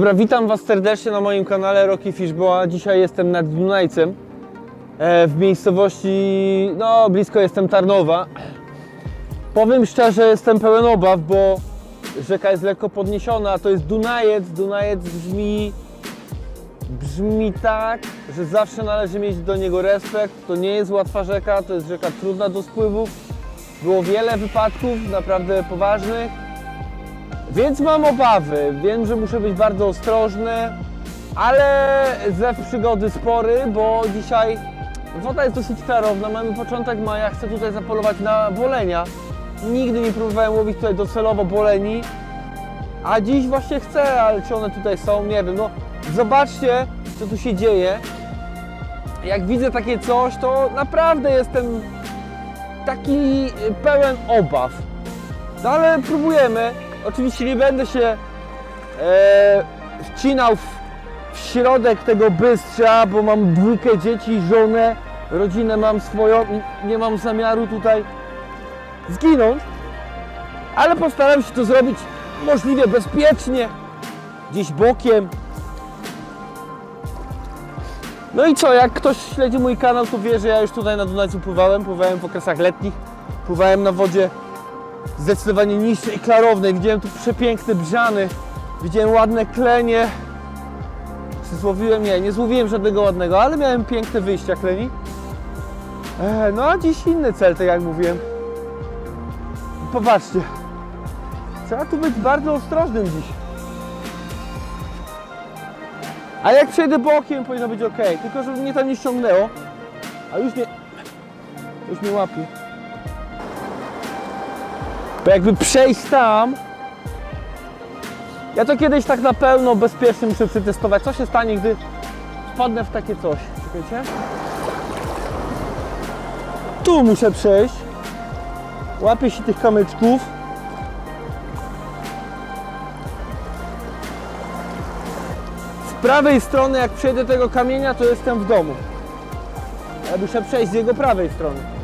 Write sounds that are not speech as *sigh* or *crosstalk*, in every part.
Dobra, witam Was serdecznie na moim kanale Rocky Fishboa. Dzisiaj jestem nad Dunajcem e, w miejscowości, no blisko jestem Tarnowa. Powiem szczerze, jestem pełen obaw, bo rzeka jest lekko podniesiona, a to jest Dunajec. Dunajec brzmi, brzmi tak, że zawsze należy mieć do niego respekt. To nie jest łatwa rzeka, to jest rzeka trudna do spływów. Było wiele wypadków, naprawdę poważnych. Więc mam obawy, wiem, że muszę być bardzo ostrożny, ale zew przygody spory, bo dzisiaj woda jest dosyć klarowna, mamy początek maja, chcę tutaj zapolować na bolenia. Nigdy nie próbowałem łowić tutaj docelowo boleni, a dziś właśnie chcę, ale czy one tutaj są, nie wiem. No, zobaczcie, co tu się dzieje. Jak widzę takie coś, to naprawdę jestem taki pełen obaw. No ale próbujemy. Oczywiście nie będę się e, wcinał w, w środek tego bystrza, bo mam dwójkę dzieci, żonę, rodzinę mam swoją i nie mam zamiaru tutaj zginąć. Ale postaram się to zrobić możliwie bezpiecznie, gdzieś bokiem. No i co, jak ktoś śledzi mój kanał, to wie, że ja już tutaj na Dunajcu pływałem, pływałem w okresach letnich, pływałem na wodzie zdecydowanie niższej, klarownej. Widziałem tu przepiękne brzany, widziałem ładne klenie. Czy złowiłem? Nie, nie złowiłem żadnego ładnego, ale miałem piękne wyjścia kleni. E, no a dziś inny cel, tak jak mówiłem. Popatrzcie. Trzeba tu być bardzo ostrożnym dziś. A jak przejdę bokiem, powinno być ok. Tylko, żeby mnie tam nie ściągnęło. A już mnie... Już mnie łapie. Jakby przejść tam... Ja to kiedyś tak na pełno bezpiecznie muszę przetestować. Co się stanie, gdy wpadnę w takie coś? Czekajcie. Tu muszę przejść. Łapię się tych kamyczków. Z prawej strony, jak przejdę tego kamienia, to jestem w domu. Ja muszę przejść z jego prawej strony.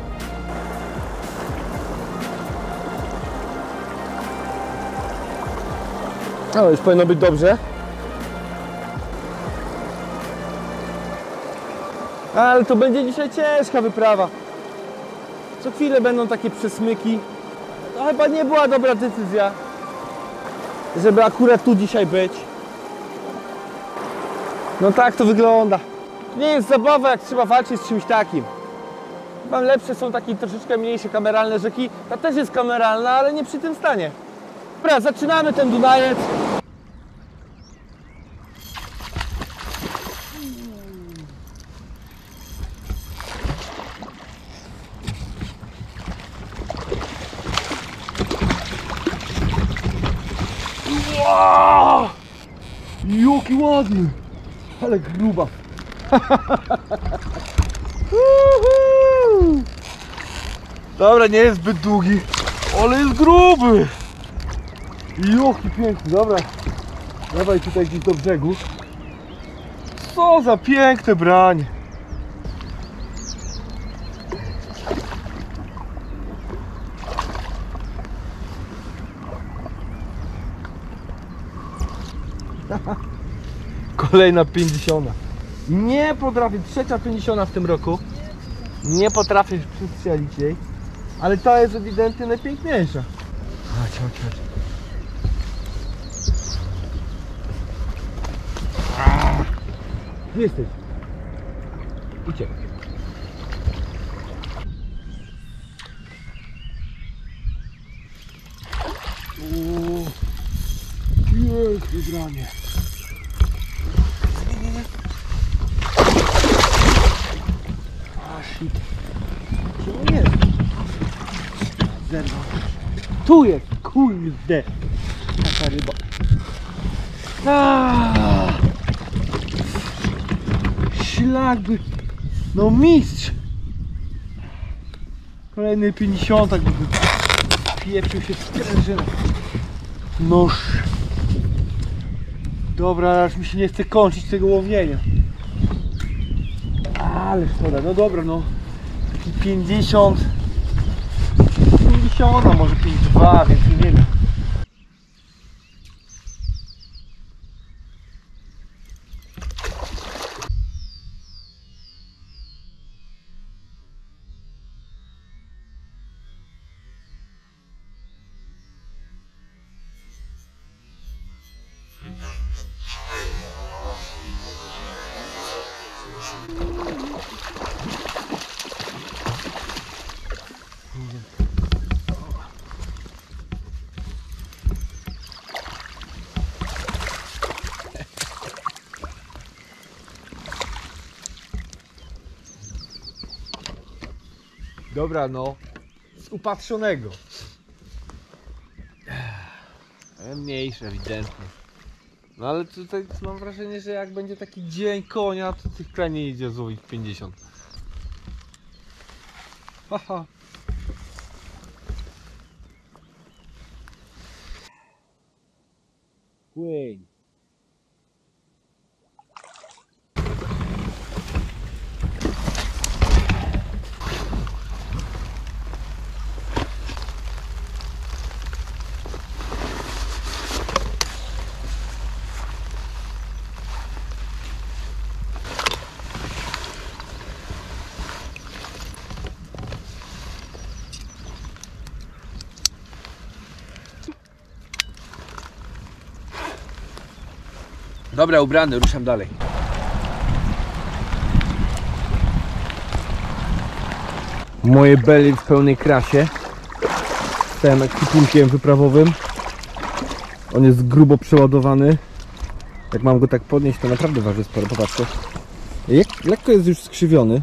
No, już powinno być dobrze. Ale to będzie dzisiaj ciężka wyprawa. Co chwilę będą takie przesmyki. To chyba nie była dobra decyzja, żeby akurat tu dzisiaj być. No tak to wygląda. Nie jest zabawa, jak trzeba walczyć z czymś takim. Chyba lepsze są takie troszeczkę mniejsze kameralne rzeki. Ta też jest kameralna, ale nie przy tym stanie. Dobra, zaczynamy ten Dunajec. Jaki ładny! Ale gruba! *laughs* Dobra, nie jest zbyt długi, ale jest gruby! Jaki piękny, dobra. Dawaj tutaj gdzieś do brzegu. Co za piękne branie. Kolejna 50. Nie potrafię, trzecia 50 w tym roku. Nie potrafię przystrzelić jej. Ale ta jest ewidentnie najpiękniejsza. Chodź, chodź, chodź. Gdzie jesteś? Idzie. Uuu, piękne granie. Shit. Gdzie on jest? Zerwał. Tu jest, kurde. Taka ryba. Aaaa. Szlak by... No mistrz! Kolejny 50 jakby pieprzył się w sprężynę. Noż. Dobra, aż mi się nie chce kończyć tego łowienia. Ale szkoda, no dobra, no. Taki 50... 50, a może 52, więc Dobra, no. Z upatrzonego. E, Mniejsze ewidentnie. No ale tutaj mam wrażenie, że jak będzie taki dzień konia, to tych kranie idzie złowić 50. Haha. Dobra, ubrany, ruszam dalej. Moje beli w pełnej krasie. Z całym ekwipunkiem wyprawowym. On jest grubo przeładowany. Jak mam go tak podnieść, to naprawdę waży sporo. Popatrzcie. Jak, lekko jest już skrzywiony,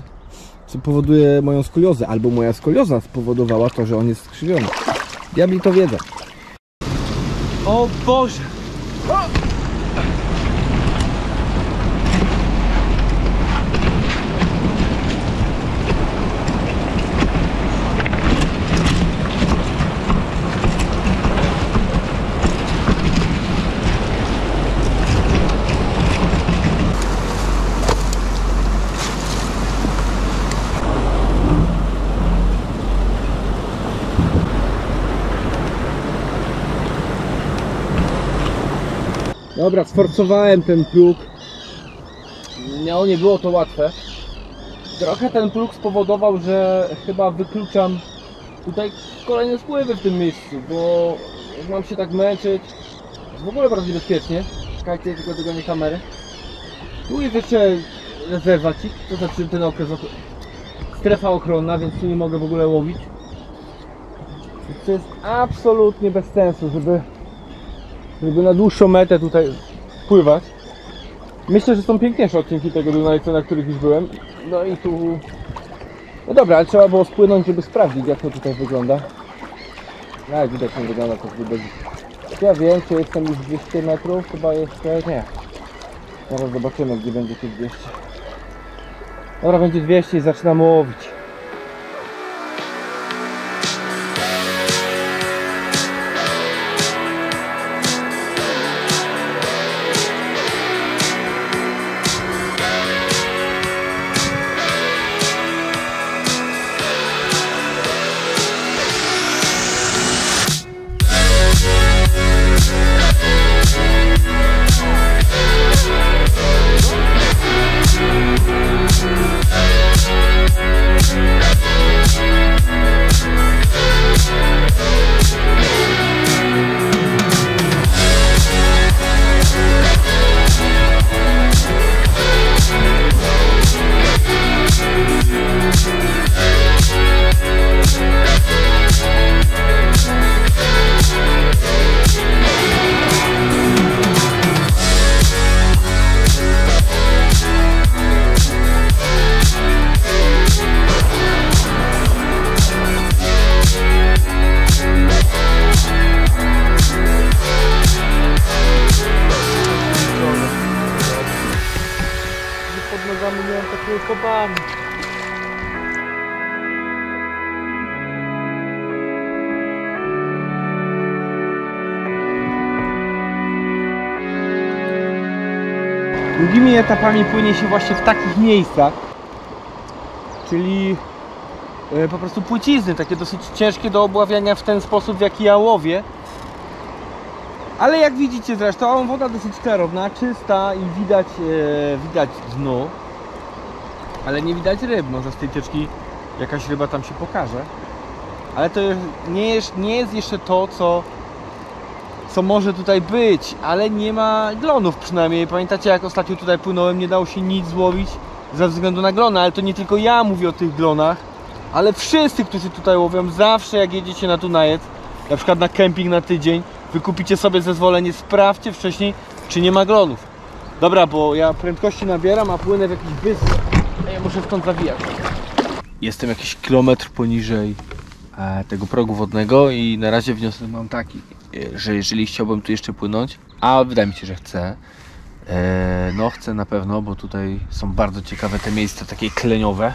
co powoduje moją skoliozę. Albo moja skolioza spowodowała to, że on jest skrzywiony. Diabli to wiedzą. O Boże! Dobra, sforcowałem ten plug. No, nie było to łatwe. Trochę ten plug spowodował, że chyba wykluczam tutaj kolejne spływy w tym miejscu, bo mam się tak męczyć, w ogóle bardzo niebezpiecznie. Czekajcie, tylko dogonię kamery. Tu jest jeszcze rezerwacik, to znaczy ten okres, ok- strefa ochronna, więc tu nie mogę w ogóle łowić. To jest absolutnie bez sensu, żeby żeby na dłuższą metę tutaj pływać. Myślę, że są piękniejsze odcinki tego Dunajca, na których już byłem. No i tu... No dobra, ale trzeba było spłynąć, żeby sprawdzić jak to tutaj wygląda. No jak widać nie wygląda to zbyt dobrze. Ja wiem, czy jestem już 200 metrów, chyba jeszcze nie. Zaraz zobaczymy, gdzie będzie tych 200. Dobra, będzie 200 i zaczynam łowić. Długimi etapami płynie się właśnie w takich miejscach, czyli e, po prostu płycizny, takie dosyć ciężkie do obławiania w ten sposób, w jaki ja łowię. Ale jak widzicie zresztą, woda dosyć klarowna, czysta i widać, e, widać dno. Ale nie widać ryb, może z tej teczki jakaś ryba tam się pokaże. Ale to nie jest, nie jest jeszcze to, co, co może tutaj być, ale nie ma glonów przynajmniej. Pamiętacie jak ostatnio tutaj płynąłem, nie dało się nic złowić ze względu na glony, ale to nie tylko ja mówię o tych glonach, ale wszyscy, którzy tutaj łowią, zawsze jak jedziecie na Dunajec, na przykład na kemping na tydzień, wykupicie sobie zezwolenie, sprawdźcie wcześniej, czy nie ma glonów. Dobra, bo ja prędkości nabieram, a płynę w jakiś. A ja muszę stąd zawijać. Jestem jakiś kilometr poniżej e, tego progu wodnego i na razie wniosek mam taki, że jeżeli chciałbym tu jeszcze płynąć, a wydaje mi się, że chcę, e, no chcę na pewno, bo tutaj są bardzo ciekawe te miejsca takie kleniowe,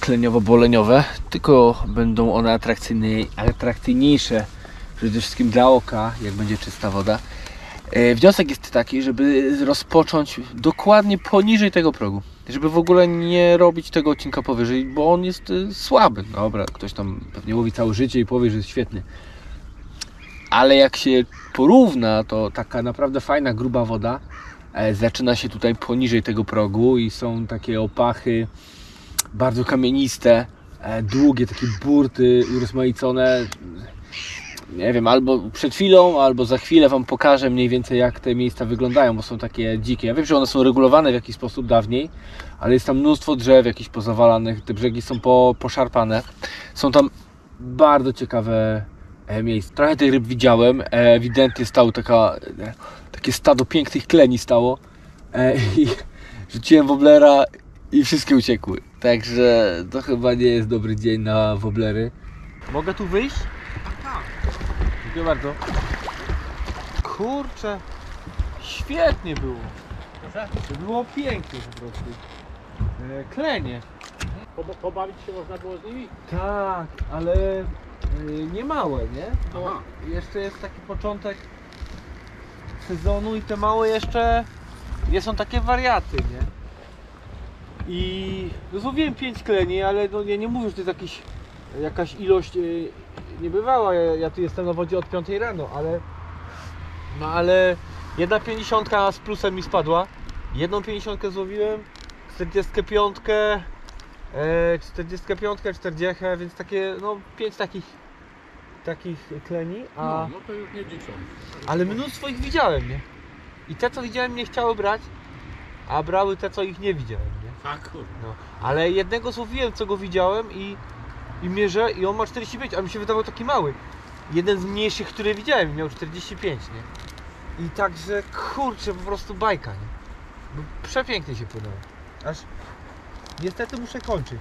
kleniowo-boleniowe, tylko będą one atrakcyjniejsze przede wszystkim dla oka, jak będzie czysta woda. E, Wniosek jest taki, żeby rozpocząć dokładnie poniżej tego progu. Żeby w ogóle nie robić tego odcinka powyżej, bo on jest e, słaby. Dobra, ktoś tam pewnie łowi całe życie i powie, że jest świetny. Ale jak się porówna, to taka naprawdę fajna, gruba woda e, zaczyna się tutaj poniżej tego progu i są takie opachy bardzo kamieniste, e, długie, takie burty urozmaicone nie wiem, albo przed chwilą, albo za chwilę Wam pokażę mniej więcej jak te miejsca wyglądają, bo są takie dzikie. Ja wiem, że one są regulowane w jakiś sposób dawniej, ale jest tam mnóstwo drzew jakichś pozawalanych, te brzegi są po, poszarpane. Są tam bardzo ciekawe e, miejsca. Trochę tych ryb widziałem, e, ewidentnie stało taka, e, takie stado pięknych kleni stało e, i *laughs* rzuciłem woblera i wszystkie uciekły. Także to chyba nie jest dobry dzień na woblery. Mogę tu wyjść? Dziękuję bardzo. Kurczę, świetnie było. Było pięknie po prostu. Klenie. Pobawić się można było z nimi? Tak, ale e, nie małe, nie? Bo Aha. jeszcze jest taki początek sezonu i te małe jeszcze nie są takie wariaty, nie? I no, złowiłem 5 kleni, ale no, ja nie mówię, że to jest jakiś, jakaś ilość e, niebywała. Ja, ja tu jestem na wodzie od 5 rano, ale no ale jedna 50 z plusem mi spadła. Jedną 50 złowiłem, 45 E, 45, 40, więc takie, no 5 takich takich kleni, a, No, no to już nie dziczą. ale mnóstwo ich widziałem, nie? I te co widziałem nie chciały brać, a brały te co ich nie widziałem, nie? Tak, kurde. No. Ale jednego złowiłem co go widziałem i, i mierzę i on ma 45, a mi się wydawał taki mały. Jeden z mniejszych, które widziałem miał 45, nie? I także kurczę, po prostu bajka, nie? Bo przepięknie się płynęło. Aż niestety muszę kończyć.